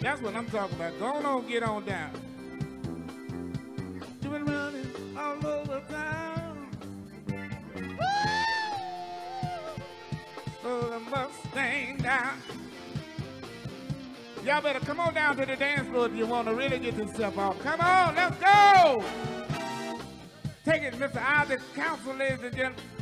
That's what I'm talking about. Go on, get on down. Been running all over town. Slow the Mustang down. Y'all better come on down to the dance floor if you want to really get stuff off. Come on, let's go. Take it, Mr. Isaac Council, ladies and gentlemen.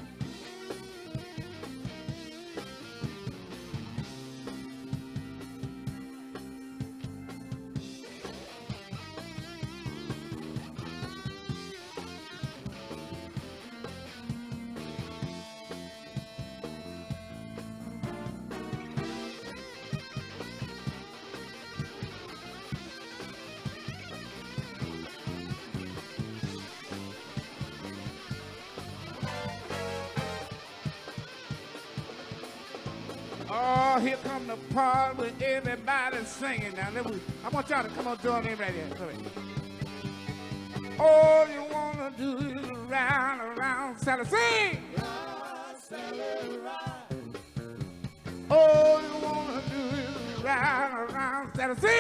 Here come the part where everybody's singing. Now, let me, I want y'all to come on, join me right here. Come here. All you wanna do is round around Sally. Sing! All you wanna do is round around Sally. Sing!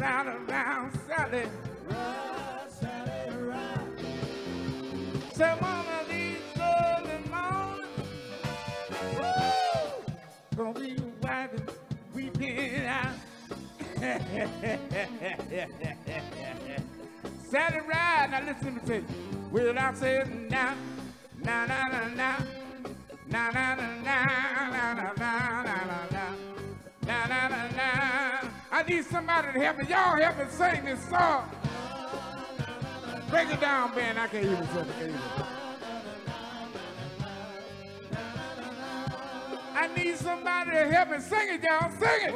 Round around Sally. Say one of these early mornings, woo, gonna be wiping, weeping out. Sally ride, now listen to me. Well, I said now, na na na na, na na na na, na na na na na na. Na na na need somebody to help me. Y'all help me sing this song. Break it down, man. I can't even sing it. I. Need somebody to help me sing it, y'all. Sing it.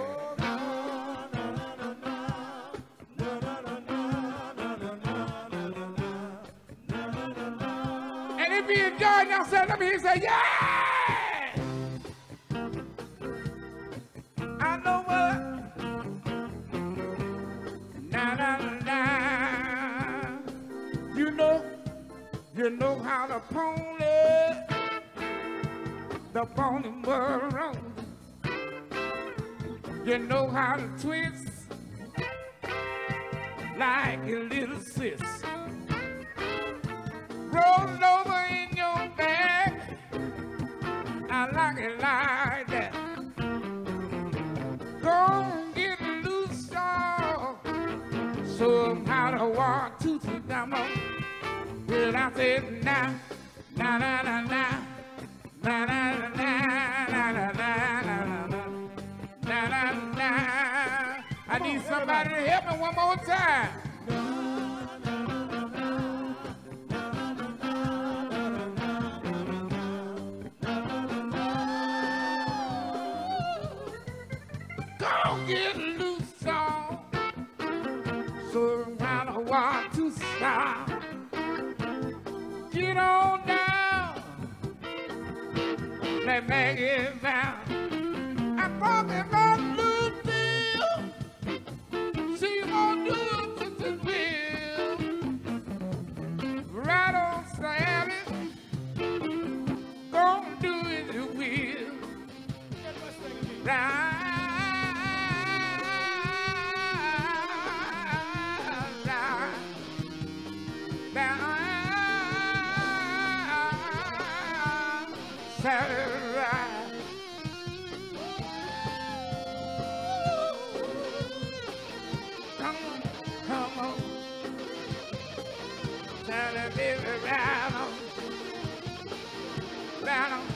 And if you enjoy yourself, let me hear you say, yeah! You know how the pony, the pony will run. You know how to twist like a little sis. Roll over in your back. I like it like that. Go get loose, y'all. Show 'em how to walk to come on. I said, na, na, na, na, na, na, na, na, na, na, na, na, na, na, na, na. I need somebody to help me one more time. Go get loose let Maggie down. I bought me my blue deal. See won't do it to. Right on, Sammy. Gonna do it to will. Right. Come on, come on. Turn the baby round, round.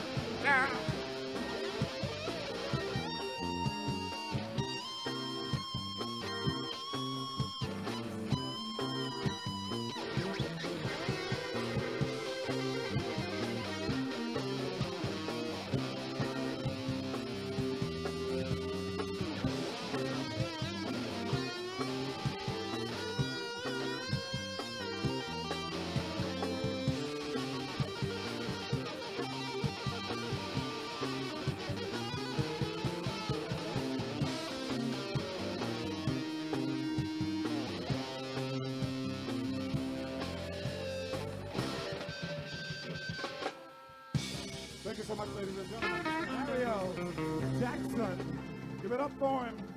So much, ladies and gentlemen. Mario Jackson. Give it up for him.